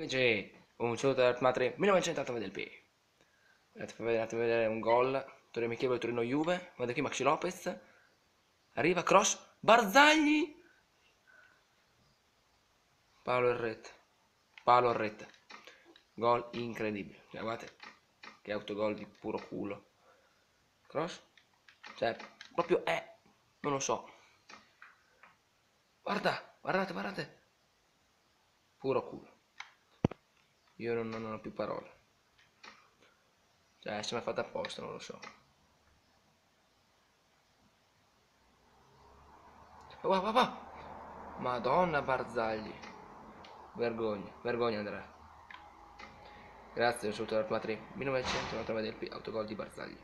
Invece un saluto da Matri 1980 del P. Andate a vedere, un gol. Torino Michele, Torino Juve. Guarda qui Maxi Lopez. Arriva, cross. Barzagli. Paolo Errette. Paolo Errette. Gol incredibile. Cioè, guardate che autogol di puro culo. Cross. Cioè, proprio è. Non lo so. Guarda, guardate, guardate. Puro culo. Io non, non ho più parole. Cioè, se è fatta apposta, non lo so. Wow, wow, wow. Madonna Barzagli. Vergogna, vergogna Andrea. Grazie, ho saluto dal Patri 1999 del autogol di Barzagli.